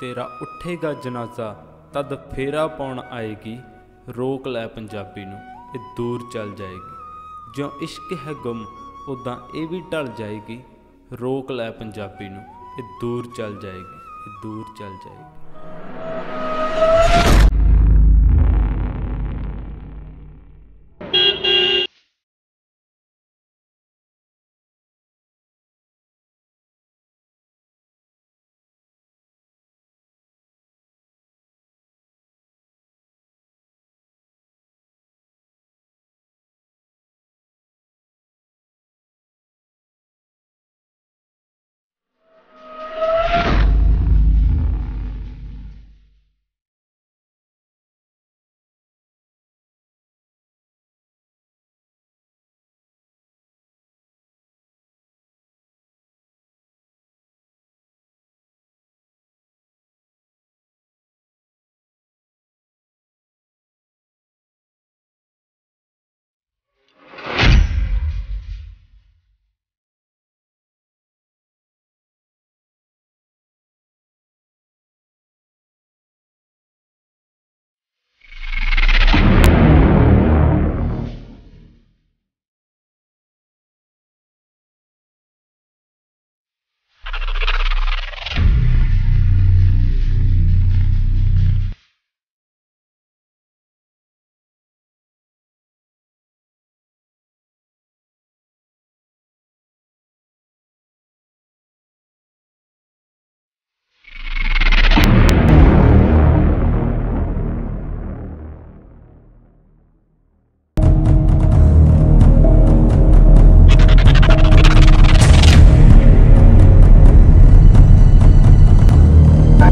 ਤੇਰਾ ਉੱਠੇਗਾ ਜਨਾਜ਼ਾ, ਤਦ ਫੇਰਾ ਪਾਉਣ ਆਏਗੀ, ਰੋਕ ਲੈ ਪੰਜਾਬੀ ਨੂੰ, ਇਹ ਦੂਰ ਚੱਲ ਜਾਏਗੀ। ਜਿਉਂ ਇਸ਼ਕ ਹੈ ਗੁੰਮ ਉਦਾਂ ਇਹ ਵੀ ਢਲ ਜਾਏਗੀ, ਰੋਕ ਲੈ ਪੰਜਾਬੀ ਨੂੰ, ਇਹ ਦੂਰ ਚੱਲ ਜਾਏਗੀ, ਇਹ ਦੂਰ ਚੱਲ ਜਾਏਗੀ।